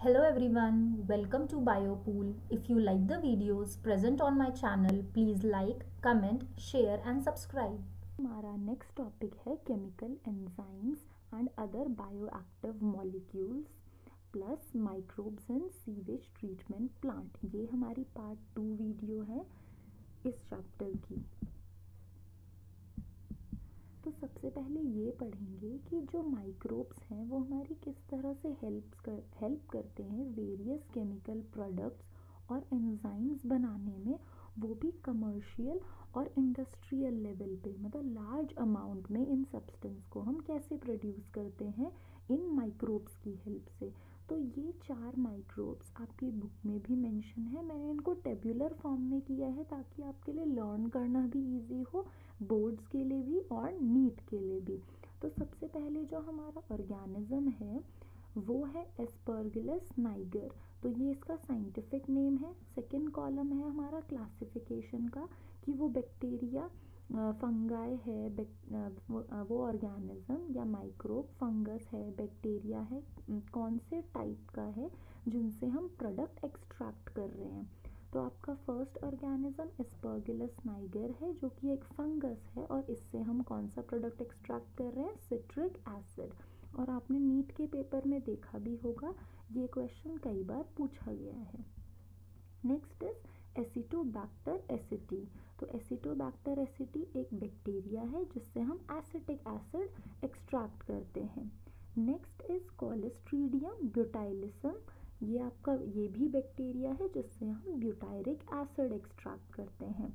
Hello everyone, welcome to Biopool. If you like the videos present on my channel, please like, comment, share and subscribe. हमारा next topic है chemical enzymes and other bioactive molecules plus microbes in sewage treatment plant ये हमारी part two video है इस chapter की तो सबसे पहले ये पढ़ेंगे कि जो माइक्रोब्स हैं, वो हमारी किस तरह से हेल्प कर हेल्प करते हैं वेरियस केमिकल प्रोडक्ट्स और एंजाइम्स बनाने में, वो भी कमर्शियल और इंडस्ट्रियल लेवल पे मतलब लार्ज अमाउंट में इन सब्सटेंस को हम कैसे प्रोड्यूस करते हैं इन माइक्रोब्स की हेल्प से। तो ये चार माइक्रोब्स आपकी बुक में भी मेंशन है। मैंने इनको टेबुलर फॉर्म में किया है ताकि आपके लिए लर्न करना भी इजी हो। बोर्ड्स के लिए भी और नीट के लिए भी। तो सबसे पहले जो हमारा ऑर्गेनिज्म है, वो है एस्पर्गिलस नाइगर तो ये इसका साइंटिफिक नेम है। सेकेंड कॉलम है हमारा क्लासिफिकेशन का, कि वो बैक्टीरिया फंगाई है वो ऑर्गेनिज्म या माइक्रोब फंगस है बैक्टीरिया है कौन से टाइप का है, जिनसे हम प्रोडक्ट एक्सट्रैक्ट कर रहे हैं। तो आपका फ़र्स्ट ऑर्गेनिज्म एस्पर्गिलस नाइगर है, जो कि एक फंगस है, और इससे हम कौन सा प्रोडक्ट एक्सट्रैक्ट कर रहे हैं? सिट्रिक एसिड और आपने नीट के पेपर में देखा भी होगा, ये क्वेश्चन कई बार पूछा गया है। नेक्स्ट इज़ एसिटोबैक्टर एसिटी तो एसिटोबैक्टर एसिटी एक बैक्टीरिया है, जिससे हम एसिटिक एसिड एक्सट्रैक्ट करते हैं। नेक्स्ट इज़ कोलेस्ट्रीडियम ब्यूटाइलिसम ये आपका, ये भी बैक्टीरिया है जिससे हम ब्यूटायरिक एसिड एक्सट्रैक्ट करते हैं।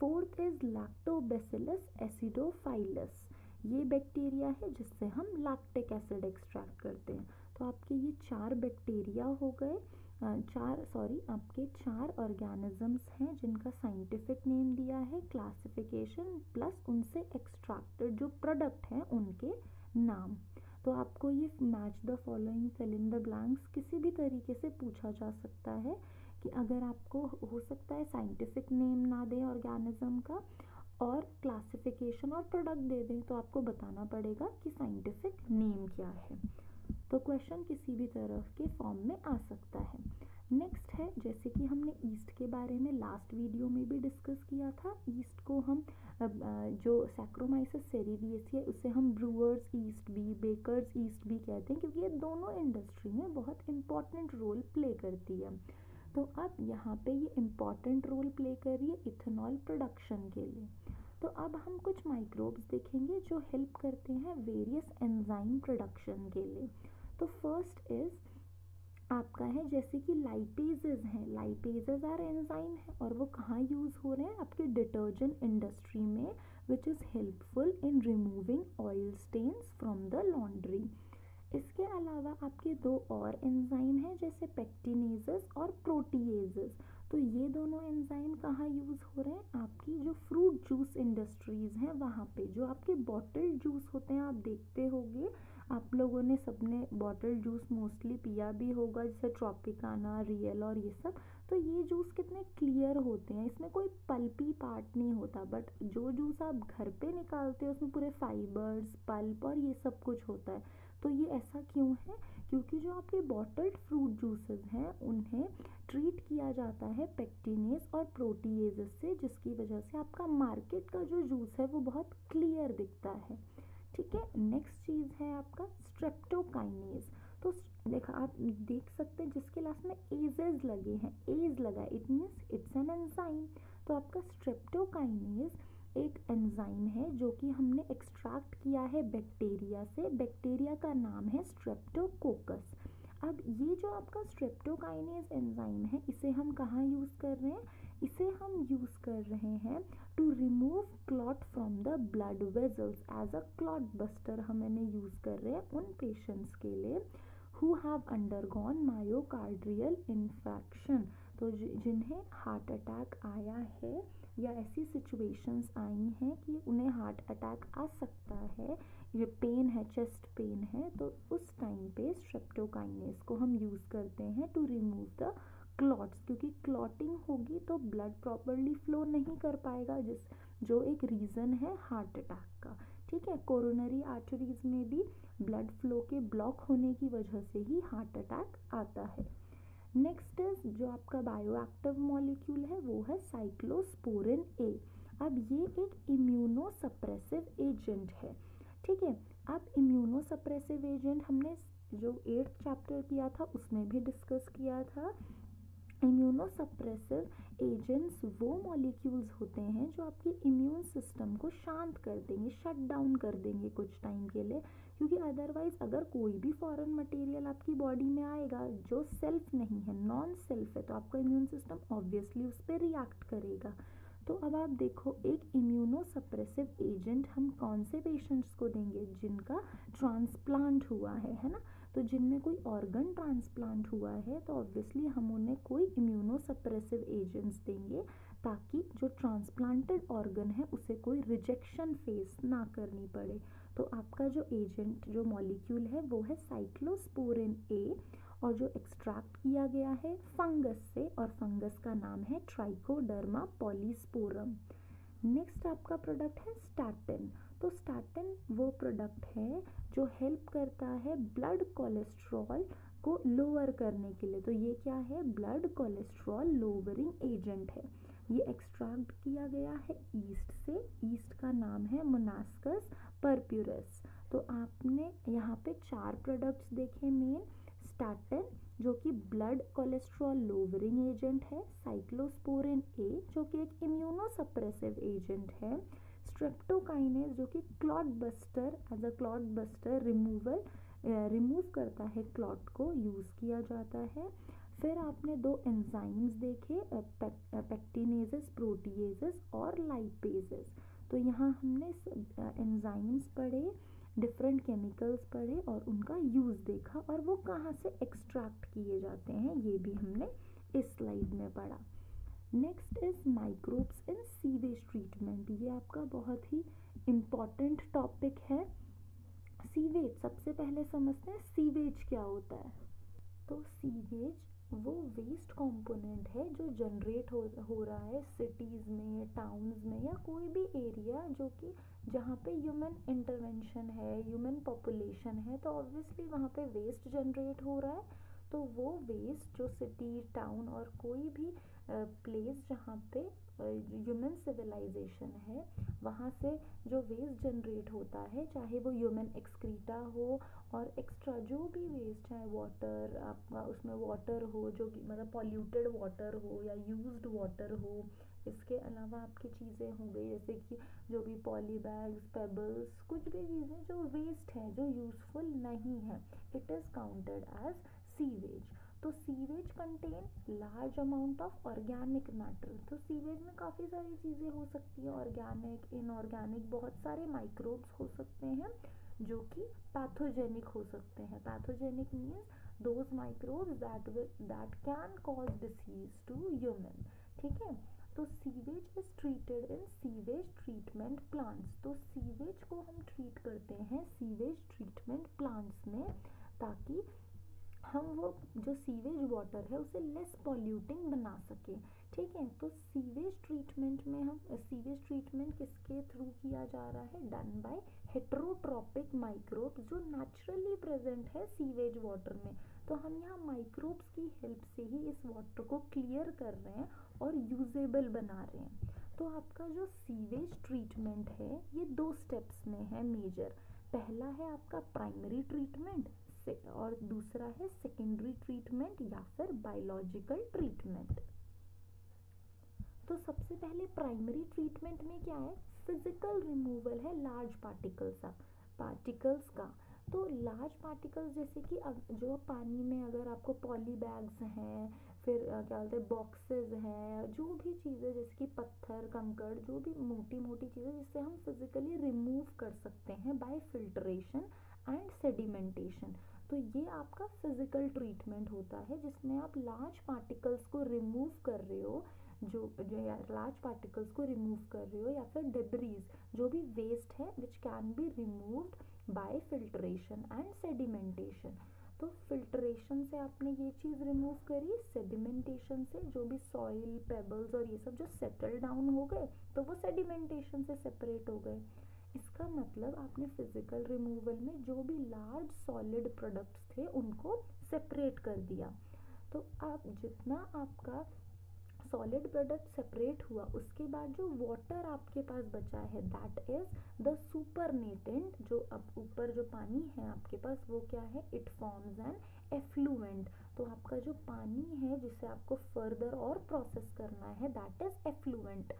फोर्थ इज़ लैक्टोबेसिलस एसिडोफाइलस ये बैक्टीरिया है जिससे हम लैक्टिक एसिड एक्सट्रैक्ट करते हैं। तो आपके ये चार बैक्टीरिया हो गए। चार सॉरी आपके चार ऑर्गेनिजम्स हैं जिनका साइंटिफिक नेम दिया है। क्लासिफिकेशन प्लस उनसे एक्सट्रैक्टेड जो प्रोडक्ट हैं, उनके नाम। तो आपको ये match the following fill in the blanks किसी भी तरीके से पूछा जा सकता है कि अगर आपको हो सकता है साइंटिफिक नेम ना दें ऑर्गेनिज्म का और क्लासिफिकेशन और प्रोडक्ट दे दें तो आपको बताना पड़ेगा कि साइंटिफिक नेम क्या है। तो क्वेश्चन किसी भी तरह के फॉर्म में आ सकता है। नेक्स्ट है, जैसे कि हमने ईस्ट के बारे में लास्ट वीडियो में भी डिस्कस किया था। ईस्ट को हम जो सैक्रोमाइसिस सेरिवियस है, उसे हम ब्रूअर्स ईस्ट भी बेकर्स ईस्ट भी कहते हैं, क्योंकि ये दोनों इंडस्ट्री में बहुत इंपॉर्टेंट रोल प्ले करती है। तो अब यहाँ पे ये इंपॉर्टेंट रोल प्ले कर रही है इथेनॉल प्रोडक्शन के लिए। तो अब हम कुछ माइक्रोब्स देखेंगे जो हेल्प करते हैं वेरियस एंजाइम प्रोडक्शन के लिए। तो फ़र्स्ट इज़ आपका है, जैसे कि लाइपेजेस हैं। लाइपेजेस आर एंजाइम है और वो कहाँ यूज़ हो रहे हैं? आपके डिटर्जेंट इंडस्ट्री में which is helpful in removing oil stains from the laundry इसके अलावा आपके दो और एंजाइम हैं जैसे पेक्टिनेजेस और प्रोटीएजेस तो ये दोनों एंजाइम कहाँ यूज़ हो रहे हैं आपकी जो फ्रूट जूस इंडस्ट्रीज़ हैं वहाँ पे जो आपके बॉटल जूस होते हैं आप देखते होंगे आप लोगों ने सबने बॉटल जूस पिया भी होगा, जैसे ट्रॉपिकाना रियल और ये सब तो ये जूस कितने क्लियर होते हैं? इसमें कोई पल्पी पार्ट नहीं होता बट जो जूस आप घर पे निकालते हो, उसमें पूरे फाइबर्स पल्प और ये सब कुछ होता है। तो ये ऐसा क्यों है? क्योंकि जो आपके बॉटल्ड फ्रूट जूसेस हैं, उन्हें ट्रीट किया जाता है पेक्टिनेस और प्रोटीएजेस से, जिसकी वजह से आपका मार्केट का जो जूस है, वो बहुत क्लियर दिखता है। ठीक है? नेक्स्ट चीज़ है आपका स्ट्रेप्टोकाइनेज तो देखा, आप देख सकते हैं जिसके लास्ट में एजेज लगे हैं। एज लगा it means it's an enzyme तो आपका स्ट्रेप्टोकाइनेज एक एंजाइम है जो कि हमने एक्सट्रैक्ट किया है बैक्टीरिया से। बैक्टीरिया का नाम है स्ट्रेप्टोकोकस अब ये जो आपका स्ट्रेप्टोकाइनेज एंजाइम है, इसे हम कहाँ यूज़ कर रहे हैं? इसे हम यूज़ कर रहे हैं to remove clot from the blood vessels as a clot buster हम इन्हें यूज़ कर रहे हैं उन पेशेंट्स के लिए। Who have undergone myocardial infection तो जिन्हें हार्ट अटैक आया है या ऐसी सिचुएशंस आई हैं कि उन्हें हार्ट अटैक आ सकता है, ये पेन है चेस्ट पेन है तो उस टाइम पे स्ट्रेप्टोकाइनेस को हम यूज़ करते हैं टू रिमूव द क्लॉट्स क्योंकि क्लॉटिंग होगी तो ब्लड प्रॉपरली फ्लो नहीं कर पाएगा, जिस, जो एक रीज़न है हार्ट अटैक का। ठीक है? कोरोनरी आर्टरीज में भी ब्लड फ्लो के ब्लॉक होने की वजह से ही हार्ट अटैक आता है। नेक्स्ट इज़ जो आपका बायो एक्टिव मॉलिक्यूल है, वो है साइक्लोस्पोरिन ए अब ये एक इम्यूनोसप्रेसिव एजेंट है, ठीक है? अब इम्यूनोसप्रेसिव एजेंट हमने जो एट्थ चैप्टर किया था, उसमें भी डिस्कस किया था। इम्यूनोसप्रेसिव एजेंट्स वो मॉलिक्यूल्स होते हैं जो आपकी इम्यून सिस्टम को शांत कर देंगे शट डाउन कर देंगे कुछ टाइम के लिए। क्योंकि अदरवाइज़ अगर कोई भी फॉरेन मटेरियल आपकी बॉडी में आएगा जो सेल्फ नहीं है नॉन सेल्फ है तो आपका इम्यून सिस्टम ऑब्वियसली उस पर रिएक्ट करेगा। तो अब आप देखो, एक इम्यूनोसप्रेसिव एजेंट हम कौन से पेशेंट्स को देंगे? जिनका ट्रांसप्लांट हुआ है है ना? तो जिनमें कोई ऑर्गन ट्रांसप्लांट हुआ है तो ऑब्वियसली हम उन्हें कोई इम्यूनोसप्रेसिव एजेंट्स देंगे ताकि जो ट्रांसप्लांटेड ऑर्गन है, उसे कोई रिजेक्शन फेस ना करनी पड़े। तो आपका जो एजेंट जो मॉलिक्यूल है, वो है साइक्लोस्पोरिन ए और जो एक्सट्रैक्ट किया गया है फंगस से और फंगस का नाम है ट्राइकोडर्मा पॉलीस्पोरम नेक्स्ट आपका प्रोडक्ट है स्टैटिन तो स्टैटिन वो प्रोडक्ट है जो हेल्प करता है ब्लड कोलेस्ट्रॉल को लोअर करने के लिए. तो ये क्या है? ब्लड कोलेस्ट्रॉल लोअरिंग एजेंट है. ये एक्सट्रैक्ट किया गया है ईस्ट से. ईस्ट का नाम है मोनास्कस परप्यूरस तो आपने यहाँ पे चार प्रोडक्ट्स देखे मेन स्टैटिन जो कि ब्लड कोलेस्ट्रॉल लोवरिंग एजेंट है साइक्लोस्पोरिन ए जो कि एक इम्यूनोसप्रेसिव एजेंट है स्ट्रेप्टोकाइनेस जो कि clot buster as a clot buster removal remove करता है क्लॉट को यूज़ किया जाता है। फिर आपने दो एंजाइम्स देखे पेक्टिनेजेस प्रोटीजेस और लाइपेजेस तो यहाँ हमने एंजाइम्स पढ़े। डिफरेंट केमिकल्स पढ़े और उनका यूज़ देखा और वो कहाँ से एक्सट्रैक्ट किए जाते हैं, ये भी हमने इस स्लाइड में पढ़ा। Next is microbes in sewage treatment ये आपका बहुत ही इंपॉर्टेंट टॉपिक है। सीवेज सबसे पहले समझते हैं सीवेज क्या होता है। तो सीवेज वो वेस्ट कंपोनेंट है जो जनरेट हो हो रहा है सिटीज़ में टाउन्स में या कोई भी एरिया जो कि जहाँ पे ह्यूमन इंटरवेंशन है ह्यूमन पॉपुलेशन है तो ऑब्वियसली वहाँ पे वेस्ट जनरेट हो रहा है। तो वो वेस्ट जो सिटी टाउन और कोई भी प्लेस जहाँ पे ह्यूमन सिविलाइजेशन है, वहाँ से जो वेस्ट जनरेट होता है, चाहे वो ह्यूमन एक्सक्रीटा हो और एक्स्ट्रा जो भी वेस्ट है वाटर आपका उसमें वाटर हो, जो कि मतलब पॉल्यूटेड वाटर हो या यूज्ड वाटर हो, इसके अलावा आपकी चीज़ें हो गई, जैसे कि जो भी पॉली बैग्स पेबल्स कुछ भी चीज़ें जो वेस्ट हैं, जो यूज़फुल नहीं है it is counted as sewage तो sewage contain large amount of organic matter तो सीवेज में काफ़ी सारी चीज़ें हो सकती है ऑर्गेनिक इनऑर्गेनिक बहुत सारे माइक्रोब्स हो सकते हैं, जो कि पैथोजेनिक हो सकते हैं। Pathogenic means those microbes that that can cause disease to human ठीक है? तो sewage is treated in sewage treatment plants तो सीवेज को हम ट्रीट करते हैं सीवेज ट्रीटमेंट प्लांट्स में, ताकि हम वो जो सीवेज वाटर है, उसे लेस पॉल्यूटिंग बना सकें। ठीक है? तो सीवेज ट्रीटमेंट में हम सीवेज ट्रीटमेंट किसके थ्रू किया जा रहा है? डन बाय हेट्रोट्रॉपिक माइक्रोब्स जो नेचुरली प्रेजेंट है सीवेज वाटर में। तो हम यहाँ माइक्रोब्स की हेल्प से ही इस वाटर को क्लियर कर रहे हैं और यूजेबल बना रहे हैं। तो आपका जो सीवेज ट्रीटमेंट है, ये दो स्टेप्स में है मेजर पहला है आपका प्राइमरी ट्रीटमेंट और दूसरा है सेकेंडरी ट्रीटमेंट या फिर बायोलॉजिकल ट्रीटमेंट तो सबसे पहले प्राइमरी ट्रीटमेंट में क्या है? फ़िज़िकल रिमूवल है लार्ज पार्टिकल्स का पार्टिकल्स का. तो लार्ज पार्टिकल्स जैसे कि जो पानी में अगर आपको पॉली बैग्स हैं, फिर क्या बोलते हैं बॉक्सेस हैं, जो भी चीज़ें जैसे कि पत्थर, कंकड़, जो भी मोटी मोटी चीज़ें जिससे हम फिजिकली रिमूव कर सकते हैं बाय फिल्ट्रेशन एंड सेडिमेंटेशन तो ये आपका फ़िज़िकल ट्रीटमेंट होता है, जिसमें आप लार्ज पार्टिकल्स को रिमूव कर रहे हो, जो जो लार्ज पार्टिकल्स को रिमूव कर रहे हो, या फिर डेब्रीज जो भी वेस्ट है which can be removed by filtration and sedimentation तो फिल्ट्रेशन से आपने ये चीज़ रिमूव करी सेडिमेंटेशन से जो भी सॉइल पेबल्स और ये सब जो सेटल डाउन हो गए तो वो सेडिमेंटेशन से सेपरेट हो गए। इसका मतलब आपने फ़िज़िकल रिमूवल में जो भी लार्ज सॉलिड प्रोडक्ट्स थे, उनको सेपरेट कर दिया। तो अब जितना आपका सॉलिड प्रोडक्ट सेपरेट हुआ, उसके बाद जो वाटर आपके पास बचा है दैट इज़ द सुपरनेटेंट जो अब ऊपर जो पानी है आपके पास, वो क्या है? इट फॉर्म्स एन एफ्लुएंट तो आपका जो पानी है, जिसे आपको फर्दर और प्रोसेस करना है दैट इज़ एफ्लुएंट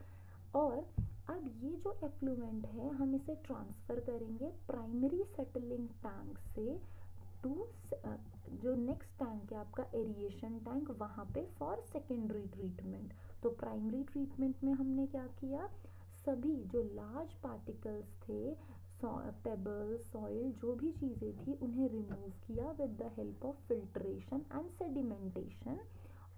और अब ये जो एफ्लुएंट है, हम इसे ट्रांसफ़र करेंगे प्राइमरी सेटलिंग टैंक से टू जो नेक्स्ट टैंक है आपका एरिएशन टैंक वहाँ पे फॉर सेकेंडरी ट्रीटमेंट तो प्राइमरी ट्रीटमेंट में हमने क्या किया? सभी जो लार्ज पार्टिकल्स थे पेबल सॉइल जो भी चीज़ें थी, उन्हें रिमूव किया with the help of filtration and sedimentation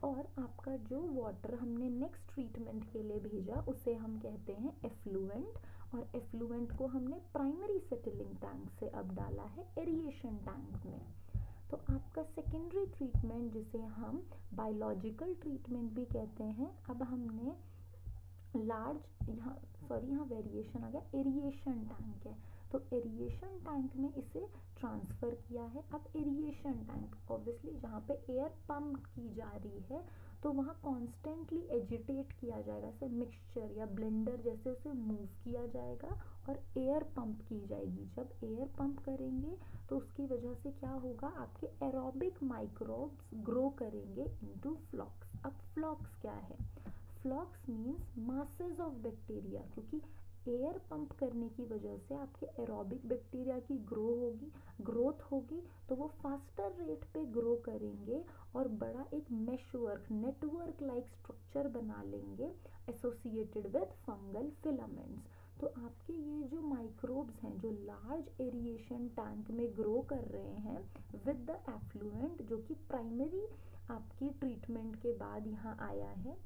और आपका जो वाटर हमने नेक्स्ट ट्रीटमेंट के लिए भेजा, उसे हम कहते हैं एफ्लुएंट और एफ्लुएंट को हमने प्राइमरी सेटलिंग टैंक से अब डाला है एरिएशन टैंक में। तो आपका सेकेंडरी ट्रीटमेंट जिसे हम बायोलॉजिकल ट्रीटमेंट भी कहते हैं, अब हमने लार्ज यहाँ सॉरी यहाँ वेरिएशन आ गया एरिएशन टैंक है। तो एरिएशन टैंक में इसे ट्रांसफ़र किया है। अब एरिएशन टैंक ऑब्वियसली जहाँ पे एयर पंप की जा रही है तो वहाँ कॉन्स्टेंटली एजिटेट किया जाएगा। ऐसे मिक्सचर या ब्लेंडर जैसे उसे मूव किया जाएगा और एयर पंप की जाएगी। जब एयर पंप करेंगे तो उसकी वजह से क्या होगा? आपके एरोबिक माइक्रोब्स ग्रो करेंगे इनटू फ्लॉक्स अब फ्लॉक्स क्या है? Flocs means masses of bacteria क्योंकि एयर पंप करने की वजह से आपके एरोबिक बैक्टीरिया की ग्रो होगी ग्रोथ होगी तो वो फास्टर रेट पे ग्रो करेंगे और बड़ा एक मेशवर्क नेटवर्क लाइक स्ट्रक्चर बना लेंगे एसोसिएटेड विद फंगल फिलामेंट्स तो आपके ये जो माइक्रोब्स हैं, जो लार्ज एरिएशन टैंक में ग्रो कर रहे हैं विद द एफ्लुएंट जो कि प्राइमरी आपकी ट्रीटमेंट के बाद यहाँ आया है,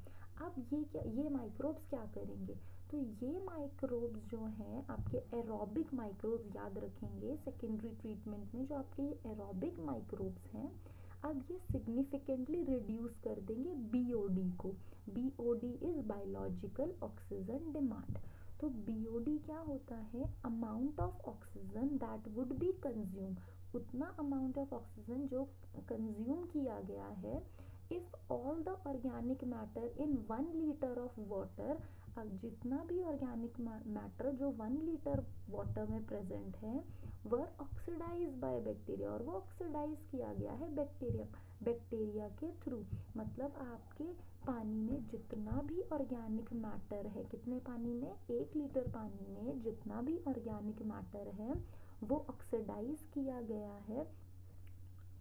अब ये क्या ये माइक्रोब्स क्या करेंगे तो ये माइक्रोब्स जो हैं, आपके एरोबिक माइक्रोब्स याद रखेंगे सेकेंडरी ट्रीटमेंट में जो आपके एरोबिक माइक्रोब्स हैं, अब ये सिग्निफिकेंटली रिड्यूस कर देंगे बीओडी को। BOD is biological oxygen demand तो बीओडी क्या होता है? Amount of oxygen that would be consume उतना अमाउंट ऑफ़ ऑक्सीजन जो कंज्यूम किया गया है if all the organic matter in one litre of water जितना भी ऑर्गेनिक मैटर जो वन लीटर वाटर में प्रेजेंट है वह ऑक्सीडाइज बाय बैक्टीरिया और वो ऑक्सीडाइज किया गया है बैक्टीरिया बैक्टीरिया के थ्रू मतलब आपके पानी में जितना भी ऑर्गेनिक मैटर है, कितने पानी में? एक लीटर पानी में जितना भी ऑर्गेनिक मैटर है, वो ऑक्सीडाइज किया गया है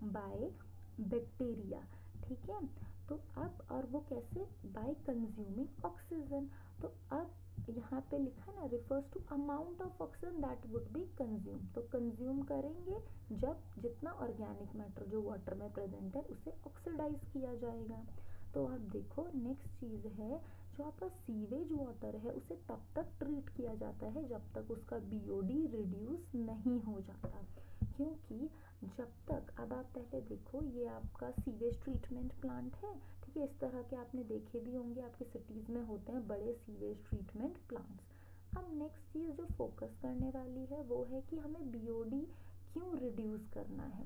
बाय बैक्टीरिया ठीक है? तो अब, और वो कैसे? बाय कंज्यूमिंग ऑक्सीजन तो अब यहाँ पे लिखा ना refers to amount of oxygen that would be consume तो कंज्यूम करेंगे जब जितना ऑर्गेनिक मैटर जो वाटर में प्रेजेंट है, उसे ऑक्सीडाइज किया जाएगा। तो आप देखो नेक्स्ट चीज़ है, जो आपका सीवेज वाटर है, उसे तब तक ट्रीट किया जाता है जब तक उसका बीओडी रिड्यूस नहीं हो जाता। क्योंकि जब तक, अब आप पहले देखो, ये आपका सीवेज ट्रीटमेंट प्लांट है ठीक इस तरह के आपने देखे भी होंगे, आपके सिटीज़ में होते हैं बड़े सीवेज ट्रीटमेंट प्लांट्स अब नेक्स्ट चीज़ जो फोकस करने वाली है, वो है कि हमें बीओडी क्यों रिड्यूस करना है?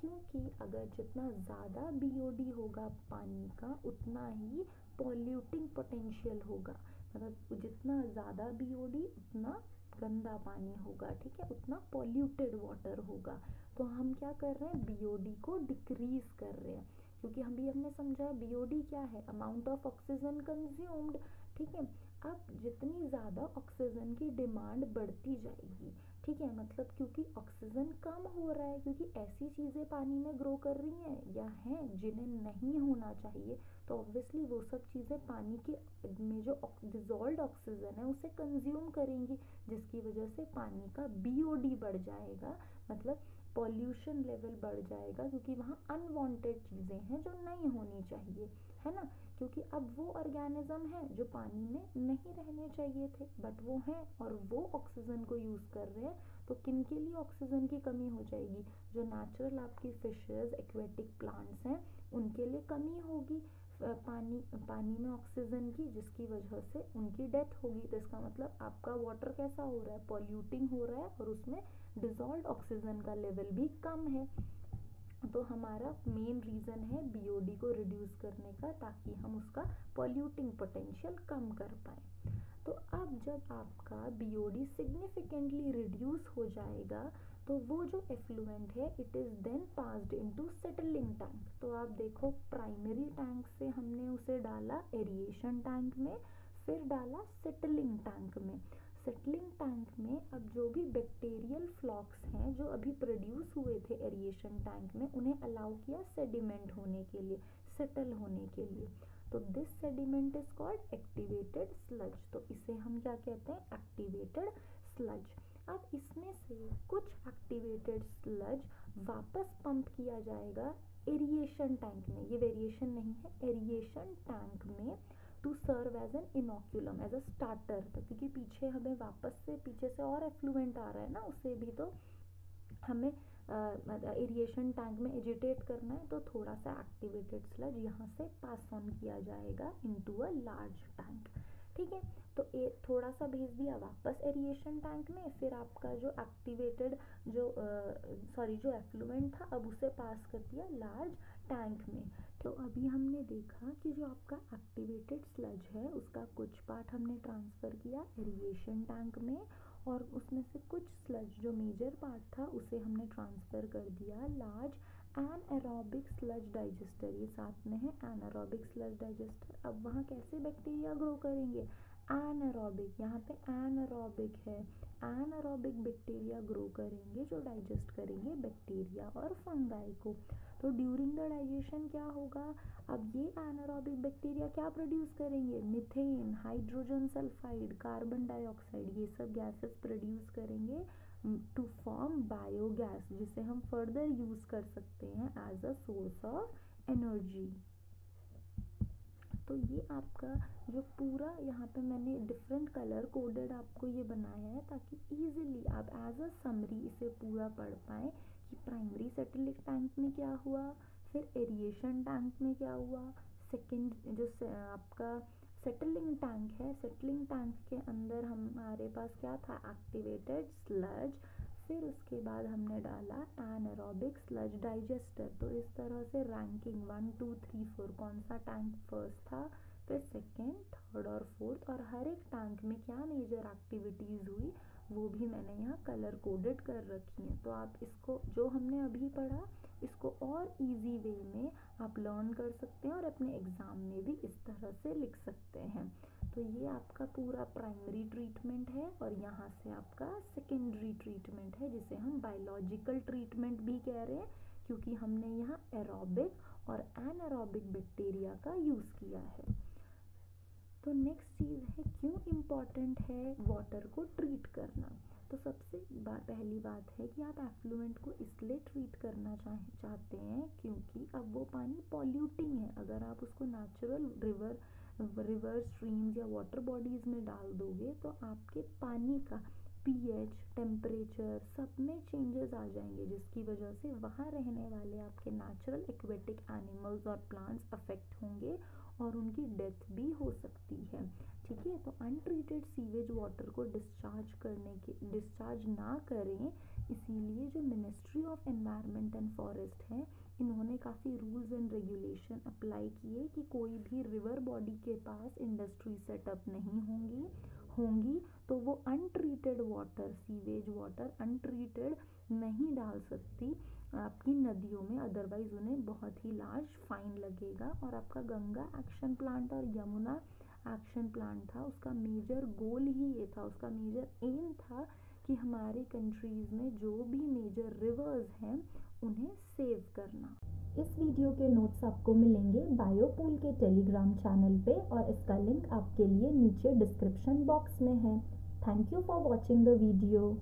क्योंकि अगर जितना ज़्यादा बीओडी होगा पानी का, उतना ही पॉल्यूटिंग पोटेंशियल होगा। मतलब जितना ज़्यादा बीओडी उतना गंदा पानी होगा, ठीक है? उतना पॉल्यूटेड वाटर होगा। तो हम क्या कर रहे हैं? बीओडी को डिक्रीज कर रहे हैं। क्योंकि हम भी हमने समझा बीओडी क्या है? अमाउंट ऑफ़ ऑक्सीजन कंज्यूम्ड ठीक है? अब जितनी ज़्यादा ऑक्सीजन की डिमांड बढ़ती जाएगी, ठीक है? मतलब क्योंकि ऑक्सीजन कम हो रहा है, क्योंकि ऐसी चीज़ें पानी में ग्रो कर रही हैं या हैं जिन्हें नहीं होना चाहिए तो ऑब्वियसली वो सब चीज़ें पानी के में जो डिजॉल्व ऑक्सीजन है, उसे कंज्यूम करेंगी, जिसकी वजह से पानी का बीओडी बढ़ जाएगा। मतलब पॉल्यूशन लेवल बढ़ जाएगा क्योंकि वहाँ अनवांटेड चीज़ें हैं जो नहीं होनी चाहिए, है ना? क्योंकि अब वो ऑर्गेनिज्म हैं जो पानी में नहीं रहने चाहिए थे बट वो हैं और वो ऑक्सीजन को यूज़ कर रहे हैं तो किन के लिए ऑक्सीजन की कमी हो जाएगी? जो नेचुरल आपकी फिशेस एक्वेटिक प्लांट्स हैं, उनके लिए कमी होगी पानी पानी में ऑक्सीजन की, जिसकी वजह से उनकी डेथ होगी। तो इसका मतलब आपका वाटर कैसा हो रहा है? पॉल्यूटिंग हो रहा है और उसमें डिजॉल्व ऑक्सीजन का लेवल भी कम है। तो हमारा मेन रीज़न है बीओडी को रिड्यूस करने का, ताकि हम उसका पॉल्यूटिंग पोटेंशियल कम कर पाए। तो अब जब आपका बीओडी सिग्निफिकेंटली रिड्यूस हो जाएगा तो वो जो एफ्लुएंट है it is then passed into settling tank तो आप देखो प्राइमरी टैंक से हमने उसे डाला एरिएशन टैंक में, फिर डाला सेटलिंग टैंक में। सेटलिंग टैंक में अब जो भी बैक्टीरियल फ्लॉक्स हैं जो अभी प्रोड्यूस हुए थे एरिएशन टैंक में, उन्हें अलाउ किया सेडिमेंट होने के लिए सेटल होने के लिए। तो this sediment is called activated sludge तो इसे हम क्या कहते हैं? एक्टिवेटेड स्लज अब इसमें से कुछ एक्टिवेटेड स्लज वापस पंप किया जाएगा एरिएशन टैंक में। ये वेरिएशन नहीं है एरिएशन टैंक में to serve as an inoculum as a starter क्योंकि पीछे हमें वापस से, पीछे से और एफ्लुएंट आ रहा है ना उसे भी तो हमें एरिएशन टैंक में एजिटेट करना है तो थोड़ा सा एक्टिवेटेड स्लज यहाँ से पास ऑन किया जाएगा इनटू अ लार्ज टैंक ठीक है? तो ए थोड़ा सा भेज दिया, वापस एरिएशन टैंक में, फिर आपका जो एक्टिवेटेड जो सॉरी जो एफ्लुएंट था, अब उसे पास कर दिया लार्ज टैंक में. तो अभी हमने देखा कि जो आपका एक्टिवेटेड स्लज है, उसका कुछ पार्ट हमने ट्रांसफ़र किया एरिएशन टैंक में और उसमें से कुछ स्लज जो मेजर पार्ट था, उसे हमने ट्रांसफ़र कर दिया large anaerobic sludge digester ये साथ में है एनारोबिक स्लज डाइजेस्टर अब वहाँ कैसे बैक्टीरिया ग्रो करेंगे? एनारोबिक यहाँ पे एनारोबिक है। एनारोबिक बैक्टीरिया ग्रो करेंगे, जो डाइजेस्ट करेंगे बैक्टीरिया और फंगाई को। तो ड्यूरिंग द डाइजेशन क्या होगा? अब ये एनारोबिक बैक्टीरिया क्या प्रोड्यूस करेंगे? Methane hydrogen sulphide carbon dioxide ये सब गैसेस प्रोड्यूस करेंगे टू फॉर्म बायोगैस जिसे हम फर्दर यूज़ कर सकते हैं as a source of energy तो ये आपका जो पूरा यहाँ पे मैंने डिफरेंट कलर कोडेड आपको ये बनाया है ताकि इजीली आप एज अ समरी इसे पूरा पढ़ पाएँ। कि प्राइमरी सेटलिंग टैंक में क्या हुआ फिर एरिएशन टैंक में क्या हुआ सेकेंड जो से, आपका सेटलिंग टैंक है सेटलिंग टैंक के अंदर हमारे पास क्या था? एक्टिवेटेड स्लज फिर उसके बाद हमने डाला एनारोबिक स्लज डाइजेस्टर तो इस तरह से ranking one two three four कौन सा टैंक फ़र्स्ट था? फिर सेकेंड थर्ड और फोर्थ और हर एक टैंक में क्या मेजर एक्टिविटीज़ हुई? वो भी मैंने यहाँ कलर कोडेड कर रखी हैं। तो आप इसको, जो हमने अभी पढ़ा, इसको और इजी वे में आप लर्न कर सकते हैं और अपने एग्ज़ाम में भी इस तरह से लिख सकते हैं। तो ये आपका पूरा प्राइमरी ट्रीटमेंट है और यहाँ से आपका सेकेंडरी ट्रीटमेंट है, जिसे हम बायोलॉजिकल ट्रीटमेंट भी कह रहे हैं, क्योंकि हमने यहाँ एरोबिक और एनारोबिक बैक्टीरिया का यूज़ किया है। तो नेक्स्ट चीज़ है क्यों इंपॉर्टेंट है वाटर को ट्रीट करना? तो सबसे बा, पहली बात है कि आप एफ्लुएंट को इसलिए ट्रीट करना चाह चाहते हैं क्योंकि अब वो पानी पॉल्यूटिंग है। अगर आप उसको नेचुरल रिवर रिवर स्ट्रीम्स या वाटर बॉडीज़ में डाल दोगे तो आपके पानी का पीएच टेम्परेचर सब में चेंजेस आ जाएँगे जिसकी वजह से वहाँ रहने वाले आपके नेचुरल एक्वेटिक एनिमल्स और प्लांट्स अफेक्ट होंगे और उनकी डेथ भी हो सकती है। ठीक है? तो अनट्रीटेड सीवेज वाटर को डिस्चार्ज करने के डिस्चार्ज ना करें, इसीलिए जो Ministry of Environment and Forest है, इन्होंने काफ़ी रूल्स एंड रेगुलेशन अप्लाई किए कि कोई भी रिवर बॉडी के पास इंडस्ट्री सेटअप नहीं होंगी होंगी तो वो untreated water sewage water untreated नहीं डाल सकती। आपकी नदियों में अदरवाइज़ उन्हें बहुत ही लार्ज फाइन लगेगा। और आपका गंगा एक्शन प्लांट और यमुना एक्शन प्लांट था, उसका मेजर गोल ही ये था, उसका मेजर एम था कि हमारे कंट्रीज़ में जो भी मेजर रिवर्स हैं, उन्हें सेव करना। इस वीडियो के नोट्स आपको मिलेंगे बायोपूल के टेलीग्राम चैनल पे और इसका लिंक आपके लिए नीचे डिस्क्रिप्शन बॉक्स में है। Thank you for watching the video